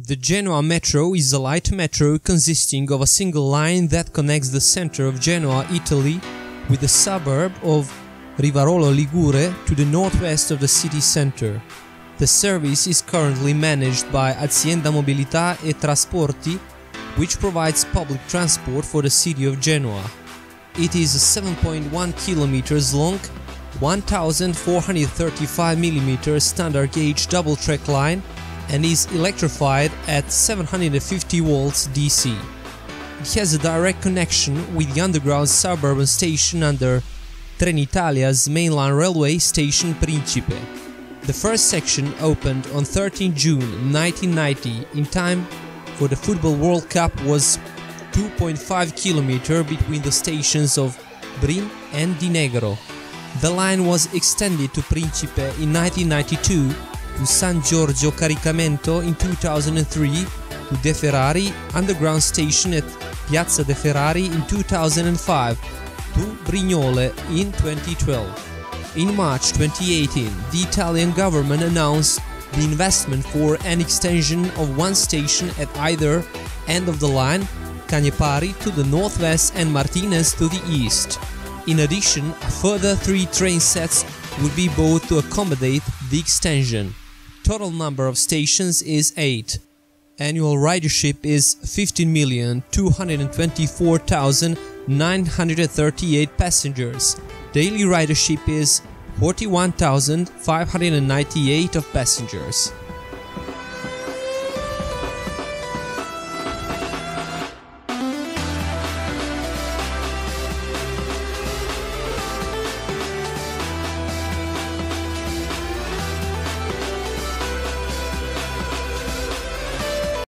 The Genoa Metro is a light metro consisting of a single line that connects the center of Genoa, Italy, with the suburb of Rivarolo Ligure to the northwest of the city center. The service is currently managed by Azienda Mobilità e Trasporti, which provides public transport for the city of Genoa. It is a 7.1 kilometers long, 1435 mm standard gauge double track line and is electrified at 750 volts DC. It has a direct connection with the underground suburban station under Trenitalia's mainline railway station Principe. The first section opened on 13 June 1990 in time for the Football World Cup was 2.5 km between the stations of Brin and Dinegro. The line was extended to Principe in 1992, to San Giorgio Caricamento in 2003, to De Ferrari underground station at Piazza De Ferrari in 2005, to Brignole in 2012. In March 2018, the Italian government announced the investment for an extension of one station at either end of the line, Canepari to the northwest and Martinez to the east. In addition, a further three train sets would be bought to accommodate the extension. Total number of stations is 8. Annual ridership is 15,224,938 passengers. Daily ridership is 41,598 of passengers.